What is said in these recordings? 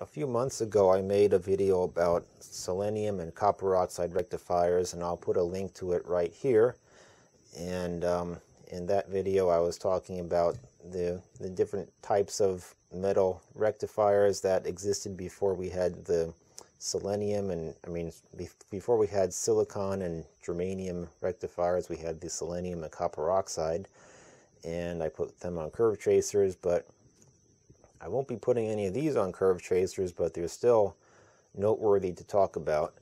A few months ago I made a video about selenium and copper oxide rectifiers and I'll put a link to it right here. And um, in that video I was talking about the, the different types of metal rectifiers that existed before we had the selenium and I mean be before we had silicon and germanium rectifiers we had the selenium and copper oxide and I put them on curve tracers but I won't be putting any of these on curve tracers but they're still noteworthy to talk about.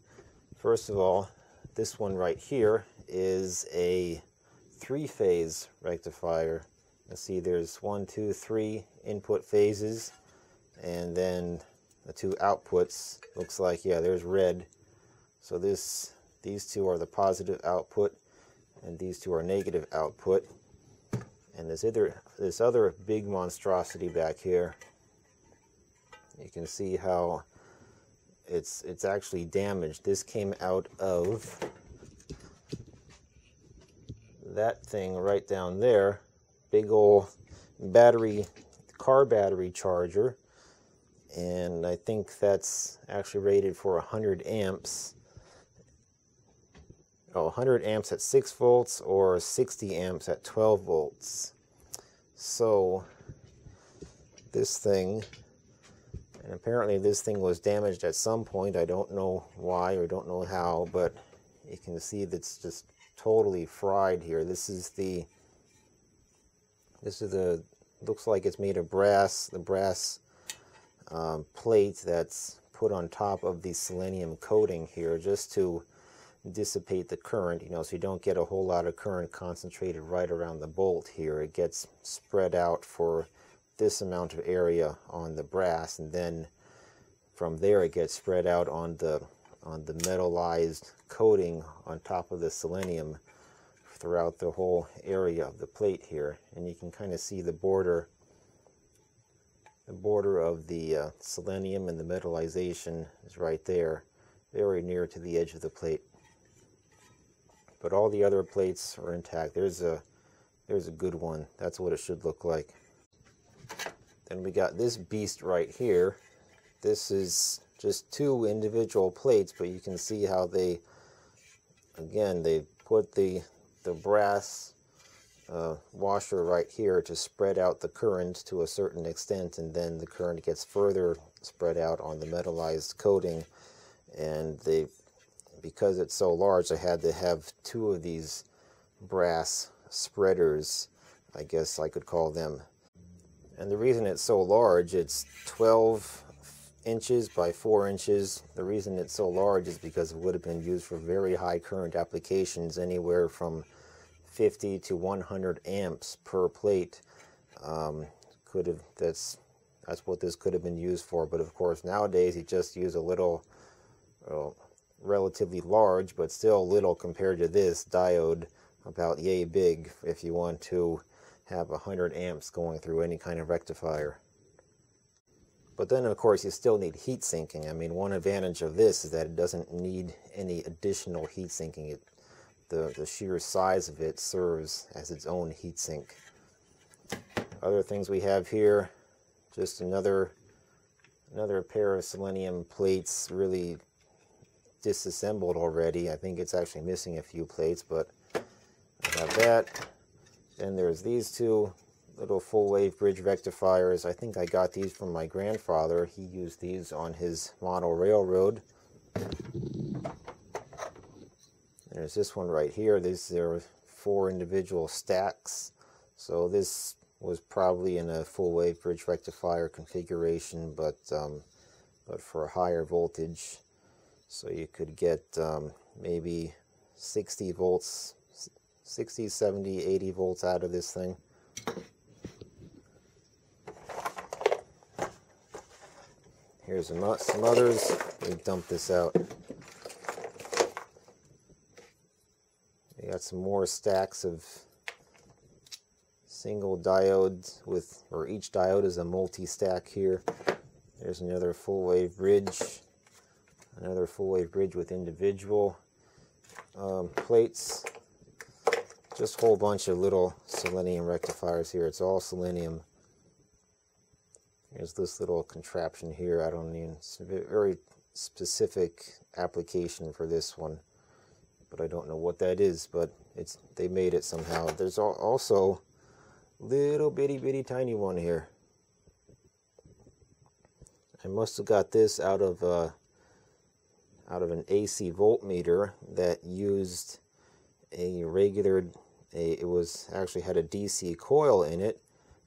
First of all this one right here is a three-phase rectifier. You see there's one two three input phases and then the two outputs. Looks like yeah there's red. So this these two are the positive output and these two are negative output and this other this other big monstrosity back here you can see how it's it's actually damaged. This came out of that thing right down there. Big old battery car battery charger. And I think that's actually rated for 100 amps. Oh, 100 amps at 6 volts or 60 amps at 12 volts. So this thing, and apparently this thing was damaged at some point. I don't know why or don't know how, but you can see that's just totally fried here. This is the, this is the, looks like it's made of brass, the brass um, plate that's put on top of the selenium coating here just to dissipate the current, you know, so you don't get a whole lot of current concentrated right around the bolt here. It gets spread out for this amount of area on the brass and then from there it gets spread out on the on the metallized coating on top of the selenium throughout the whole area of the plate here and you can kind of see the border the border of the uh, selenium and the metallization is right there, very near to the edge of the plate. But all the other plates are intact. There's a there's a good one. That's what it should look like. Then we got this beast right here. This is just two individual plates, but you can see how they, again, they put the the brass uh, washer right here to spread out the current to a certain extent and then the current gets further spread out on the metallized coating and they because it's so large I had to have two of these brass spreaders I guess I could call them and the reason it's so large it's 12 inches by 4 inches the reason it's so large is because it would have been used for very high current applications anywhere from 50 to 100 amps per plate. Um, could have that's that's what this could have been used for. But of course, nowadays you just use a little, well, relatively large, but still little compared to this diode, about yay big. If you want to have 100 amps going through any kind of rectifier. But then, of course, you still need heat sinking. I mean, one advantage of this is that it doesn't need any additional heat sinking. It the, the sheer size of it serves as its own heat sink. Other things we have here, just another another pair of selenium plates really disassembled already. I think it's actually missing a few plates, but I have that. Then there's these two little full wave bridge rectifiers. I think I got these from my grandfather. He used these on his model railroad. There's this one right here. These are four individual stacks. So this was probably in a full wave bridge rectifier configuration, but um, but for a higher voltage. So you could get um, maybe 60 volts, 60, 70, 80 volts out of this thing. Here's some, others. We dump this out. We got some more stacks of single diodes with, or each diode is a multi-stack here. There's another full wave bridge, another full wave bridge with individual um, plates. Just a whole bunch of little selenium rectifiers here. It's all selenium. There's this little contraption here. I don't even, it's a very specific application for this one, but I don't know what that is, but it's they made it somehow. There's also little bitty bitty tiny one here. I must have got this out of uh, out of an AC voltmeter that used a regular a, it was actually had a DC coil in it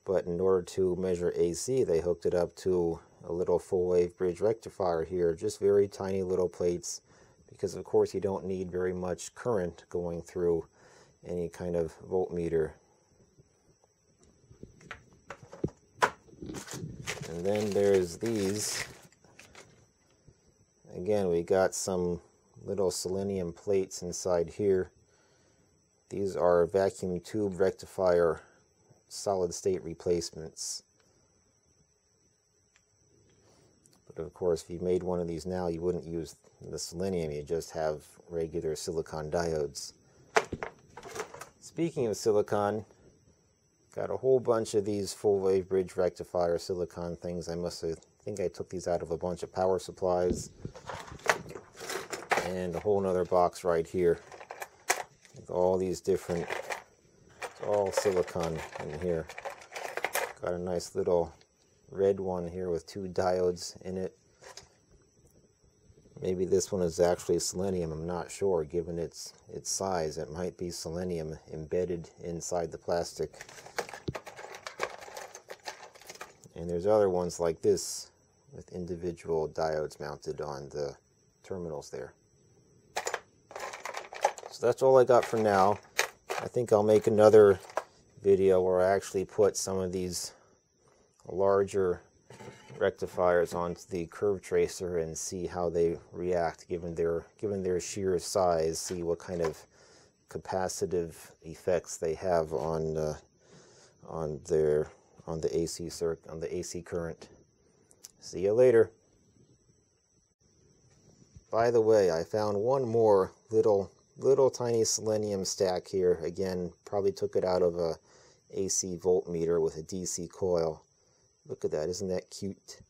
but in order to measure AC they hooked it up to a little full wave bridge rectifier here just very tiny little plates because of course you don't need very much current going through any kind of voltmeter. And then there's these Again, we got some little selenium plates inside here. These are vacuum tube rectifier solid state replacements. But of course, if you made one of these now, you wouldn't use the selenium, you just have regular silicon diodes. Speaking of silicon, got a whole bunch of these full wave bridge rectifier silicon things. I must have think I took these out of a bunch of power supplies. And a whole nother box right here. All these different, it's all silicon in here. Got a nice little red one here with two diodes in it. Maybe this one is actually selenium, I'm not sure. Given its, its size, it might be selenium embedded inside the plastic. And there's other ones like this with individual diodes mounted on the terminals there. So that's all I got for now. I think I'll make another video where I actually put some of these larger rectifiers onto the curve tracer and see how they react given their given their sheer size see what kind of capacitive effects they have on uh, on their on the AC circ on the AC current See you later. By the way, I found one more little, little tiny selenium stack here. Again, probably took it out of a AC voltmeter with a DC coil. Look at that, isn't that cute?